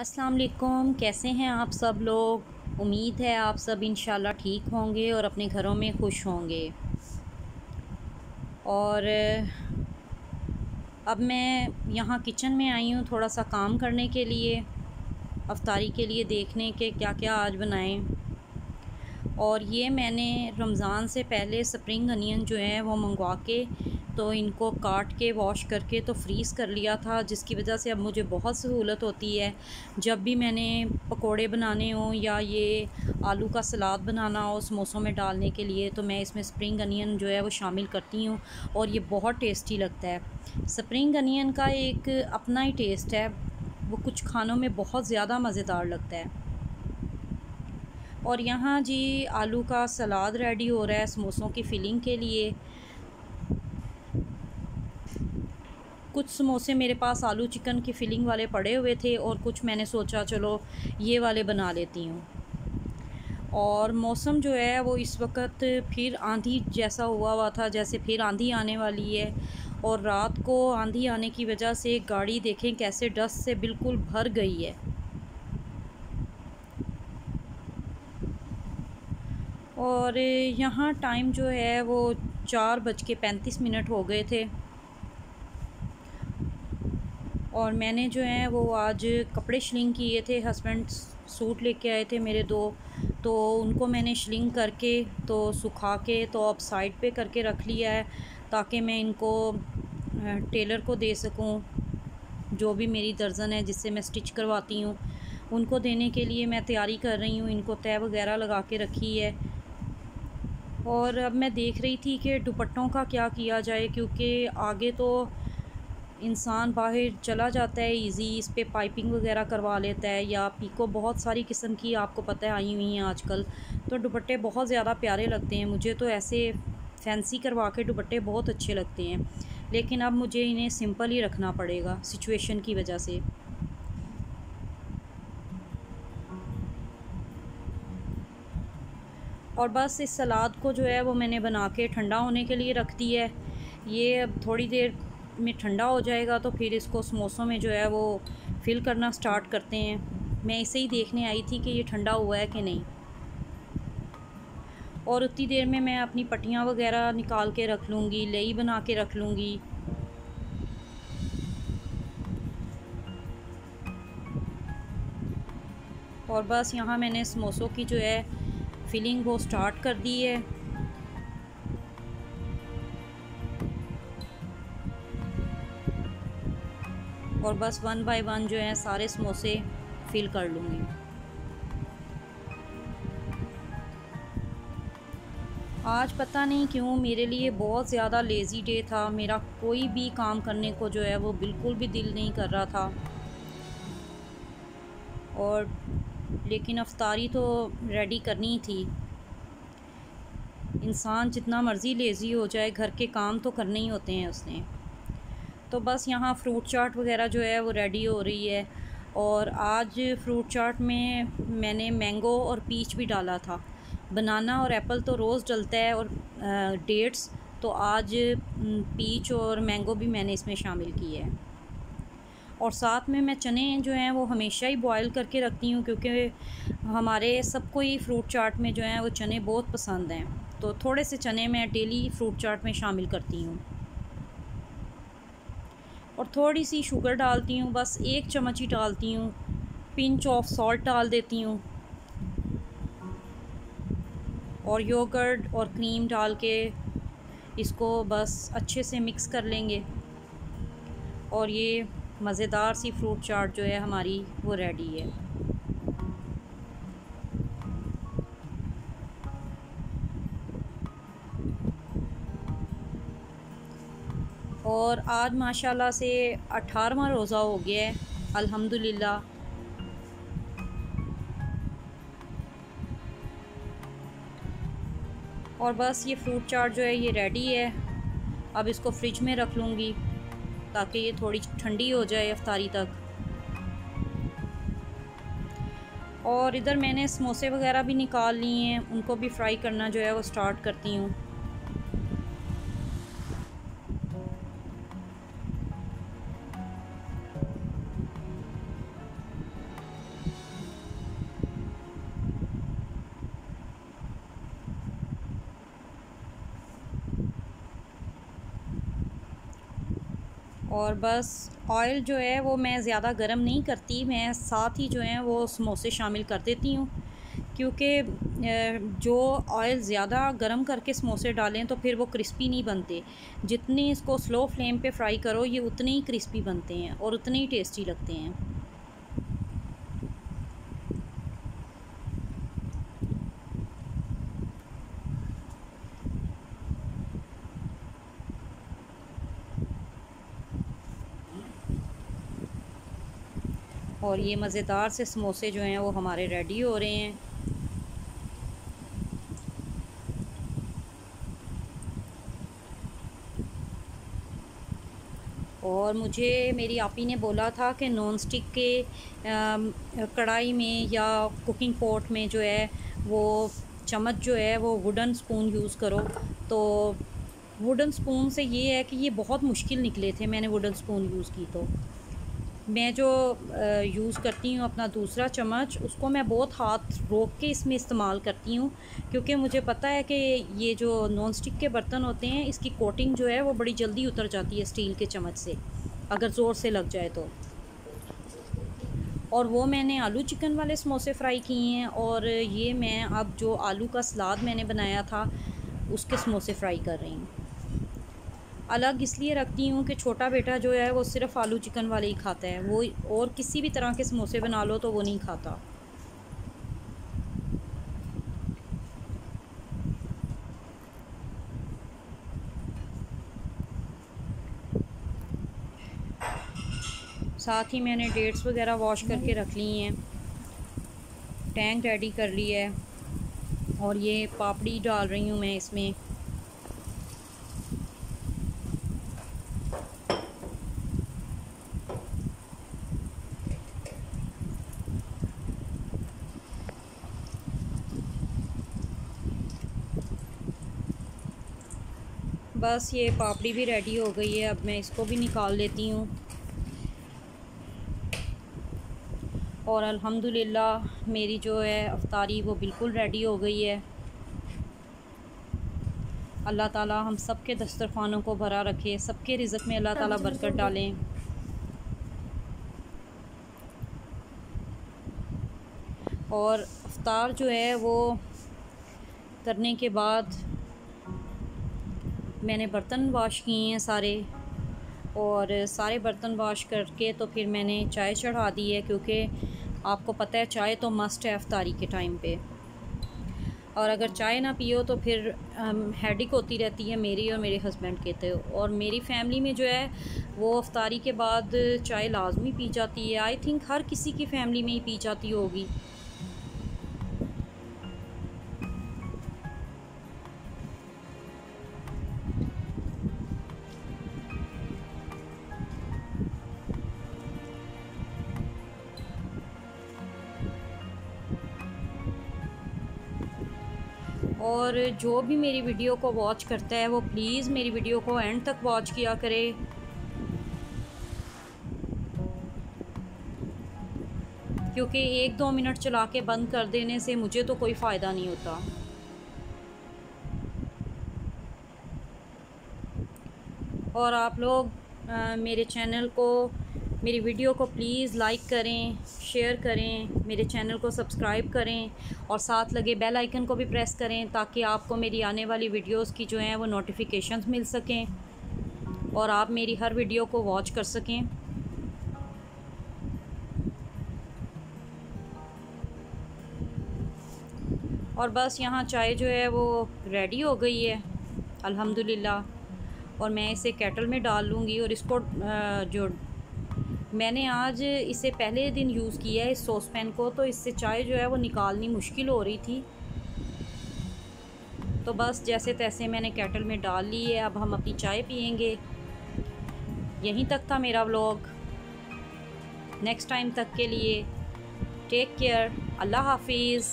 अस्सलाम वालेकुम, कैसे हैं आप सब लोग? उम्मीद है आप सब इन ठीक होंगे और अपने घरों में खुश होंगे। और, अब मैं यहाँ किचन में आई हूँ थोड़ा सा काम करने के लिए, अफ्तारी के लिए देखने के क्या क्या आज बनाएँ। और ये मैंने रमज़ान से पहले स्प्रिंग अनियन जो है वो मंगवा के तो इनको काट के वॉश करके तो फ्रीज़ कर लिया था, जिसकी वजह से अब मुझे बहुत सहूलत होती है। जब भी मैंने पकोड़े बनाने हों या ये आलू का सलाद बनाना हो समोसों में डालने के लिए तो मैं इसमें स्प्रिंग अनियन जो है वो शामिल करती हूँ और ये बहुत टेस्टी लगता है। स्प्रिंग अनियन का एक अपना ही टेस्ट है, वो कुछ खानों में बहुत ज़्यादा मज़ेदार लगता है। और यहाँ जी आलू का सलाद रेडी हो रहा है समोसों की फ़िलिंग के लिए कुछ समोसे मेरे पास आलू चिकन की फ़िलिंग वाले पड़े हुए थे और कुछ मैंने सोचा, चलो, ये वाले बना लेती हूँ। और मौसम जो है, वो इस वक्त फिर आंधी जैसा हुआ हुआ था, जैसे फिर आंधी आने वाली है। और रात को आंधी आने की वजह से गाड़ी देखें कैसे डस्ट से बिल्कुल भर गई है। और यहाँ टाइम जो है, वो चार बज के पैंतीस मिनट हो गए थे। और मैंने जो है वो आज कपड़े शलिंग किए थे हस्बैंड सूट लेके आए थे मेरे दो तो उनको मैंने शलिंग करके तो सुखा के तो अब साइड पे करके रख लिया है ताकि मैं इनको टेलर को दे सकूँ, जो भी मेरी दर्जन है जिससे मैं स्टिच करवाती हूँ। उनको देने के लिए मैं तैयारी कर रही हूँ, इनको तय वगैरह लगा के रखी है। और अब मैं देख रही थी कि दुपट्टों का क्या किया जाए, क्योंकि आगे तो इंसान बाहर चला जाता है इजी इस पर पाइपिंग वगैरह करवा लेता है या पीको बहुत सारी किस्म की आपको पता है आई हुई हैं आजकल। तो दुपट्टे बहुत ज़्यादा प्यारे लगते हैं। मुझे तो ऐसे फैंसी करवा के दुपट्टे बहुत अच्छे लगते हैं। लेकिन अब मुझे इन्हें सिंपल ही रखना पड़ेगा सिचुएशन की वजह से। और बस इस सलाद को जो है वो मैंने बना के ठंडा होने के लिए रख दी है। ये अब थोड़ी देर में ठंडा हो जाएगा तो फिर इसको समोसों में जो है वो फिल करना स्टार्ट करते हैं। मैं इसे ही देखने आई थी कि ये ठंडा हुआ है कि नहीं। और उतनी देर में मैं अपनी पट्टियाँ वगैरह निकाल के रख लूँगी, लई बना के रख लूँगी। और बस यहाँ मैंने समोसों की जो है, फिलिंग वो स्टार्ट कर दी है। और बस वन बाय वन जो है, सारे समोसे फिल कर लूँगी। आज पता नहीं क्यों मेरे लिए बहुत ज़्यादा लेज़ी डे था। मेरा कोई भी काम करने को जो है, वो बिल्कुल भी दिल नहीं कर रहा था। और लेकिन अफ्तारी तो रेडी करनी ही थी। इंसान जितना मर्ज़ी लेज़ी हो जाए, घर के काम तो करने ही होते हैं उसने। तो बस यहाँ फ्रूट चाट वगैरह जो है वो रेडी हो रही है। और आज फ्रूट चाट में मैंने मैंगो और पीच भी डाला था। बनाना और एप्पल तो रोज़ डलता है और डेट्स तो आज पीच और मैंगो भी मैंने इसमें शामिल की है। और साथ में मैं चने जो हैं वो हमेशा ही बॉयल करके रखती हूँ क्योंकि हमारे सबको ही फ्रूट चाट में जो है वो चने बहुत पसंद हैं। तो थोड़े से चने मैं डेली फ्रूट चाट में शामिल करती हूँ। और थोड़ी सी शुगर डालती हूँ, बस एक चम्मच ही डालती हूँ। पिंच ऑफ़ सॉल्ट डाल देती हूँ। और योगर्ट और क्रीम डाल के इसको बस अच्छे से मिक्स कर लेंगे। और ये मज़ेदार सी फ्रूट चाट जो है हमारी, वो रेडी है। और आज माशाल्लाह से अठारहवा रोज़ा हो गया है, अल्हम्दुलिल्लाह। और बस ये फ्रूट चाट जो है, ये रेडी है। अब इसको फ्रिज में रख लूँगी, ताकि ये थोड़ी ठंडी हो जाए अफ्तारी तक। और इधर मैंने समोसे वगैरह भी निकाल लिए हैं, उनको भी फ्राई करना जो है वो स्टार्ट करती हूँ। और बस ऑयल जो है वो मैं ज़्यादा गर्म नहीं करती, मैं साथ ही जो है वो समोसे शामिल कर देती हूँ। क्योंकि जो ऑयल ज़्यादा गर्म करके समोसे डालें तो फिर वो क्रिस्पी नहीं बनते। जितनी इसको स्लो फ्लेम पे फ्राई करो, ये उतने ही क्रिस्पी बनते हैं और उतने ही टेस्टी लगते हैं। और ये मज़ेदार से समोसे जो हैं वो हमारे रेडी हो रहे हैं। और मुझे, मेरी आपी ने बोला था कि नॉन स्टिक के कढ़ाई में या कुकिंग पॉट में जो है, वो चम्मच जो है, वो वुडन स्पून यूज़ करो। तो वुडन स्पून से ये है कि ये बहुत मुश्किल निकले थे मैंने वुडन स्पून यूज़ की तो। मैं जो यूज़ करती हूँ अपना दूसरा चम्मच, उसको मैं बहुत हाथ रोक के इसमें इस्तेमाल करती हूँ, क्योंकि मुझे पता है कि ये जो नॉन स्टिक के बर्तन होते हैं, इसकी कोटिंग जो है वो बड़ी जल्दी उतर जाती है स्टील के चम्मच से, अगर ज़ोर से लग जाए तो। और वो मैंने आलू चिकन वाले समोसे फ्राई किए हैं, और ये मैं अब जो आलू का सलाद मैंने बनाया था, उसके समोसे फ्राई कर रही हूँ। अलग इसलिए रखती हूँ कि छोटा बेटा जो है वो सिर्फ़ आलू चिकन वाले ही खाता है। वो और किसी भी तरह के समोसे बना लो तो वो नहीं खाता। साथ ही मैंने डेट्स वगैरह वॉश करके रख ली हैं। टैंक रेडी कर ली है। और ये पापड़ी डाल रही हूँ मैं इसमें। बस ये पापड़ी भी रेडी हो गई है, अब मैं इसको भी निकाल लेती हूँ। और अल्हम्दुलिल्लाह, मेरी जो है अफ्तारी वो बिल्कुल रेडी हो गई है। अल्लाह ताला हम सब के दस्तरखानों को भरा रखे, सबके रिज़क में अल्लाह ताला बरकत डालें। और अफ्तार जो है वो करने के बाद मैंने बर्तन वॉश किए हैं सारे और सारे बर्तन वॉश करके तो फिर मैंने चाय चढ़ा दी है क्योंकि आपको पता है चाय तो मस्ट है अफ्तारी के टाइम पे। और अगर चाय ना पियो तो फिर हेडिक होती रहती है मेरी और मेरे हस्बैंड के तो। और मेरी फैमिली में जो है, वो अफ्तारी के बाद चाय लाजमी पी जाती है। आई थिंक हर किसी की फैमिली में ही पी जाती होगी। और जो भी मेरी वीडियो को वॉच करता है वो प्लीज़ मेरी वीडियो को एंड तक वॉच किया करे। क्योंकि एक दो मिनट चला के बंद कर देने से मुझे तो कोई फ़ायदा नहीं होता। और आप लोग आ, मेरे चैनल को मेरी वीडियो को प्लीज़ लाइक करें, शेयर करें, मेरे चैनल को सब्सक्राइब करें और साथ लगे बेल आइकन को भी प्रेस करें ताकि आपको मेरी आने वाली वीडियोस की जो हैं वो नोटिफिकेशंस मिल सकें और आप मेरी हर वीडियो को वॉच कर सकें। और बस यहाँ चाय जो है वो रेडी हो गई है, अल्हम्दुलिल्लाह। और मैं इसे केटल में डाल लूँगी और इसको जो मैंने आज इसे पहले दिन यूज़ किया है इस सॉस पैन को तो इससे चाय जो है वो निकालनी मुश्किल हो रही थी। तो बस जैसे तैसे मैंने कैटल में डाल ली है, अब हम अपनी चाय पियेंगे। यहीं तक था मेरा व्लॉग। नेक्स्ट टाइम तक के लिए टेक केयर, अल्लाह हाफिज़।